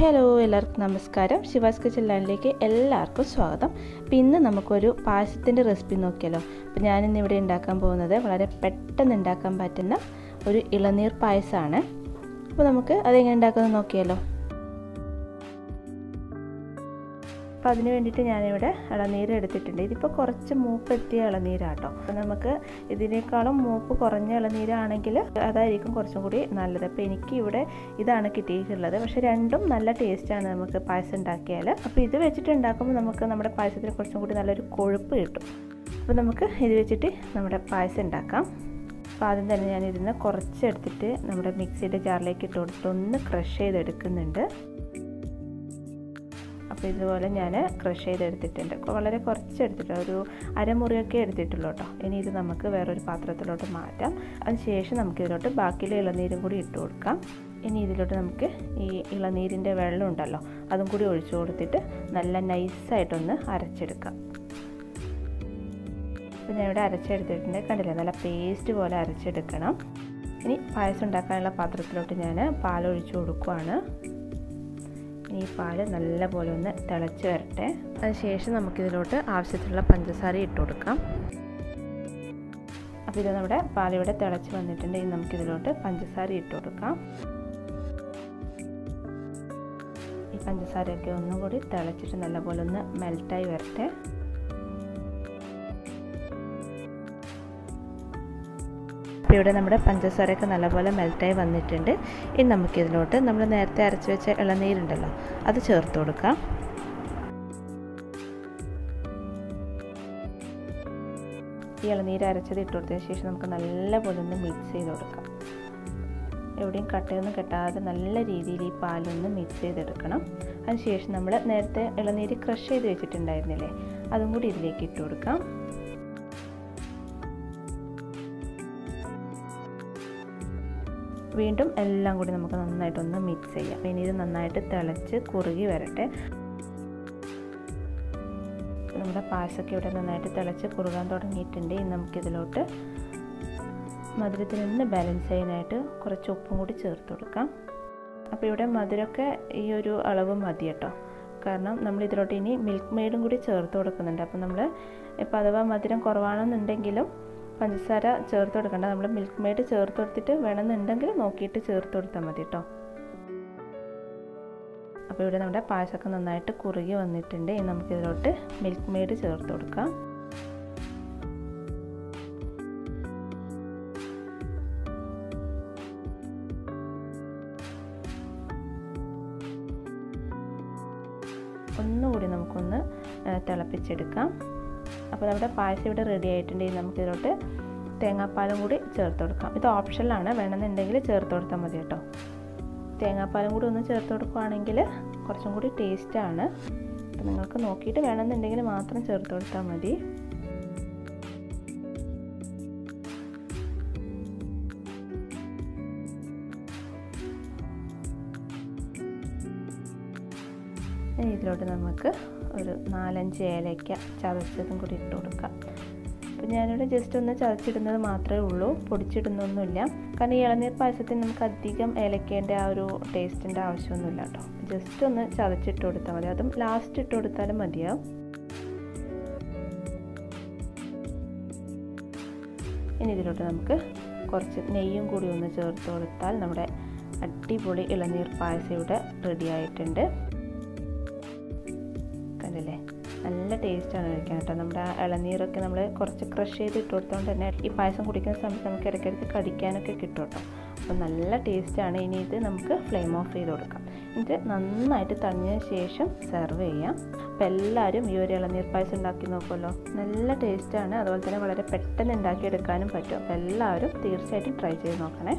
Hello എല്ലാവർക്കും നമസ്കാരം. ശിവാസ് kitchen എല്ലാവർക്കും സ്വാഗതം. അപ്പം ഇന്ന് നമുക്കൊരു പായസത്തിന്റെ റെസിപ്പി നോക്കിയാലോ? അപ്പം ഞാനിന്ന് ഇവിടെ ഉണ്ടാക്കാൻ പോകുന്നത് വളരെ പെട്ടെന്ന് ഉണ്ടാക്കാൻ പറ്റുന്ന ഒരു ഇളനീർ പായസമാണ്. അപ്പോൾ നമുക്ക് അതെങ്ങനെ ഉണ്ടാക്കുന്നത് നോക്കിയാലോ? അപ്പോൾ അതിന് വേണ്ടിയിട്ട് ഞാനിവിടെ ഇളനീര് എടുത്തിട്ടുണ്ട്. ഇതിപ്പോൾ കുറച്ച് മൂപ്പെത്തിയ ഇളനീരാട്ടോ. അപ്പോൾ നമുക്ക് ഇതിനേക്കാളും മൂപ്പ് കുറഞ്ഞ ഇളനീരാണെങ്കിൽ അതായിരിക്കും കുറച്ചും കൂടി നല്ലത്. അപ്പോൾ എനിക്ക് ഇവിടെ ഇതാണ് കിട്ടിയിട്ടുള്ളത്. പക്ഷേ രണ്ടും നല്ല ടേസ്റ്റാണ് നമുക്ക് പായസം ഉണ്ടാക്കിയാൽ അപ്പോൾ ഇത് വെച്ചിട്ട് ഉണ്ടാക്കുമ്പോൾ നമുക്ക് നമ്മുടെ പായസത്തിന് കുറച്ചും കൂടി നല്ലൊരു കൊഴുപ്പ് കിട്ടും. അപ്പോൾ നമുക്ക് ഇത് വെച്ചിട്ട് നമ്മുടെ പായസം ഉണ്ടാക്കാം. അപ്പോൾ ആദ്യം തന്നെ ഞാൻ ഇതിന് കുറച്ചെടുത്തിട്ട് നമ്മുടെ മിക്സിയുടെ ജാറിലേക്ക് ഇട്ട് കൊടുത്തിട്ട് ഒന്ന് ക്രഷ് ചെയ്തെടുക്കുന്നുണ്ട്. അപ്പോൾ ഇതുപോലെ ഞാൻ ക്രഷ് ചെയ്തെടുത്തിട്ടുണ്ട്. വളരെ കുറച്ച് എടുത്തിട്ട് ഒരു അരമുറിയൊക്കെ എടുത്തിട്ടുള്ളൂ കേട്ടോ. ഇനി ഇത് നമുക്ക് വേറൊരു പാത്രത്തിലോട്ട് മാറ്റാം. അതിനുശേഷം നമുക്ക് ഇതിലോട്ട് ബാക്കിയിലെ ഇളനീരും കൂടി ഇട്ട് കൊടുക്കാം. ഇനി ഇതിലോട്ട് നമുക്ക് ഈ ഇളനീരിന്റെ വെള്ളം ഉണ്ടല്ലോ അതും കൂടി ഒഴിച്ചു കൊടുത്തിട്ട് നല്ല നൈസായിട്ടൊന്ന് അരച്ചെടുക്കാം. അപ്പോൾ ഞാൻ ഇവിടെ അരച്ചെടുത്തിട്ടുണ്ട്. കണ്ടില്ലേ? നല്ല പേസ്റ്റ് പോലെ അരച്ചെടുക്കണം. ഇനി പായസം ഉണ്ടാക്കാനുള്ള പാത്രത്തിലോട്ട് ഞാൻ പാലൊഴിച്ചു കൊടുക്കുവാണ്. ഈ പാൽ നല്ലപോലെ ഒന്ന് തിളച്ച് വരട്ടെ. അതിനുശേഷം നമുക്കിതിലോട്ട് ആവശ്യത്തിനുള്ള പഞ്ചസാര ഇട്ട് കൊടുക്കാം. അപ്പോൾ ഇത് നമ്മുടെ പാലിവിടെ തിളച്ച് വന്നിട്ടുണ്ട്. ഇനി നമുക്കിതിലോട്ട് പഞ്ചസാര ഇട്ട് കൊടുക്കാം. ഈ പഞ്ചസാരയൊക്കെ ഒന്നും കൂടി തിളച്ചിട്ട് നല്ലപോലെ ഒന്ന് മെൽറ്റായി വരട്ടെ. അപ്പോൾ ഇവിടെ നമ്മുടെ പഞ്ചസാരയൊക്കെ നല്ലപോലെ മെൽറ്റായി വന്നിട്ടുണ്ട്. ഇനി നമുക്കിതിലോട്ട് നമ്മൾ നേരത്തെ അരച്ച് വെച്ച ഇളനീരുണ്ടല്ലോ അത് ചേർത്ത് കൊടുക്കാം. ഈ ഇളനീര് അരച്ചത് ഇട്ട് കൊടുത്തതിന് ശേഷം നമുക്ക് നല്ലപോലെ ഒന്ന് മിക്സ് ചെയ്ത് കൊടുക്കാം. എവിടെയും കട്ടയൊന്നും കെട്ടാതെ നല്ല രീതിയിൽ ഈ പാലൊന്ന് മിക്സ് ചെയ്തെടുക്കണം. അതിനുശേഷം നമ്മൾ നേരത്തെ ഇളനീര് ക്രഷ് ചെയ്ത് വെച്ചിട്ടുണ്ടായിരുന്നില്ലേ അതും കൂടി ഇതിലേക്ക് ഇട്ട് കൊടുക്കാം. വീണ്ടും എല്ലാം കൂടി നമുക്ക് നന്നായിട്ടൊന്ന് മിക്സ് ചെയ്യാം. ഇനി ഇത് നന്നായിട്ട് തിളച്ച് കുറുകി വരട്ടെ. നമ്മുടെ പായസമൊക്കെ ഇവിടെ നന്നായിട്ട് തിളച്ച് കുറുകാൻ തുടങ്ങിയിട്ടുണ്ട്. ഇനി നമുക്കിതിലോട്ട് മധുരത്തിൽ നിന്ന് ബാലൻസ് ചെയ്യാനായിട്ട് കുറച്ച് ഉപ്പും കൂടി ചേർത്ത് കൊടുക്കാം. അപ്പോൾ ഇവിടെ മധുരമൊക്കെ ഈ ഒരു അളവ് മതി കേട്ടോ. കാരണം നമ്മൾ ഇതിലോട്ട് ഇനി മിൽക്ക് മെയ്ഡും കൂടി ചേർത്ത് കൊടുക്കുന്നുണ്ട്. അപ്പോൾ നമ്മൾ ഇപ്പോൾ അഥവാ മധുരം കുറവാണെന്നുണ്ടെങ്കിലും പഞ്ചസാര ചേർത്ത് കൊടുക്കണ്ട. നമ്മൾ മിൽക്ക് മെയ്ഡ് ചേർത്ത് കൊടുത്തിട്ട് വേണമെന്നുണ്ടെങ്കിൽ നോക്കിയിട്ട് ചേർത്ത് കൊടുത്താൽ മതി കേട്ടോ അപ്പോൾ ഇവിടെ നമ്മുടെ പായസമൊക്കെ നന്നായിട്ട് കുറുകി വന്നിട്ടുണ്ട്. ഇനി നമുക്കിതിലോട്ട് മിൽക്ക് മെയ്ഡ് ചേർത്ത് കൊടുക്കാം. ഒന്നുകൂടി നമുക്കൊന്ന് തിളപ്പിച്ചെടുക്കാം. അപ്പോൾ നമ്മുടെ പായസം ഇവിടെ റെഡി ആയിട്ടുണ്ടെങ്കിൽ നമുക്കിതിലോട്ട് തേങ്ങാപ്പാലും കൂടി ചേർത്ത് കൊടുക്കാം. ഇത് ഓപ്ഷനിലാണ് വേണമെന്നുണ്ടെങ്കിൽ ചേർത്ത് കൊടുത്താൽ മതി കേട്ടോ. തേങ്ങാപ്പാലും കൂടി ഒന്ന് ചേർത്ത് കൊടുക്കുകയാണെങ്കിൽ കുറച്ചും കൂടി ടേസ്റ്റാണ് അപ്പോൾ നിങ്ങൾക്ക് നോക്കിയിട്ട് വേണമെന്നുണ്ടെങ്കിൽ മാത്രം ചേർത്ത് കൊടുത്താൽ മതി. ഇനി ഇതിലോട്ട് നമുക്ക് ഒരു നാലഞ്ച് ഏലയ്ക്ക ചതച്ചതും കൂടി ഇട്ട് കൊടുക്കാം. അപ്പം ഞാനിവിടെ ജസ്റ്റ് ഒന്ന് ചതച്ചിടുന്നത് മാത്രമേ ഉള്ളൂ. പൊടിച്ചിടുന്നൊന്നുമില്ല. കാരണം ഈ ഇളനീർ പായസത്തിന് നമുക്ക് അധികം ഏലക്കേന്റെ ആ ഒരു ടേസ്റ്റിന്റെ ആവശ്യമൊന്നുമില്ല കേട്ടോ. ജസ്റ്റ് ഒന്ന് ചതച്ചിട്ട് കൊടുത്താൽ മതി. അതും ലാസ്റ്റ് ഇട്ട് കൊടുത്താലും മതിയാവും. ഇനി ഇതിലോട്ട് നമുക്ക് കുറച്ച് നെയ്യും കൂടി ഒന്ന് ചേർത്ത് കൊടുത്താൽ നമ്മുടെ അടിപൊളി ഇളനീർ പായസം ഇവിടെ റെഡി ആയിട്ടുണ്ട്. കണ്ടില്ലേ നല്ല ടേസ്റ്റാണ് കഴിക്കാൻ കേട്ടോ. നമ്മുടെ ഇളനീരൊക്കെ നമ്മൾ കുറച്ച് ക്രഷ് ചെയ്ത് ഇട്ട് കൊടുത്തോണ്ട് തന്നെ ഈ പായസം കുടിക്കുന്ന സമയത്ത് നമുക്ക് ഇടയ്ക്കിടയ്ക്ക് കടിക്കാനൊക്കെ കിട്ടും കേട്ടോ. അപ്പോൾ നല്ല ടേസ്റ്റാണ് ഇനി ഇത് നമുക്ക് ഫ്ലെയിം ഓഫ് ചെയ്ത് കൊടുക്കാം. എന്നിട്ട് നന്നായിട്ട് തണിഞ്ഞതിന് ശേഷം സെർവ് ചെയ്യാം. അപ്പോൾ എല്ലാവരും ഈ ഒരു ഇളനീർ പായസം ഉണ്ടാക്കി നോക്കുമല്ലോ നല്ല ടേസ്റ്റാണ് അതുപോലെ തന്നെ വളരെ പെട്ടെന്ന് ഉണ്ടാക്കിയെടുക്കാനും പറ്റും. അപ്പോൾ എല്ലാവരും തീർച്ചയായിട്ടും ട്രൈ ചെയ്ത് നോക്കണേ.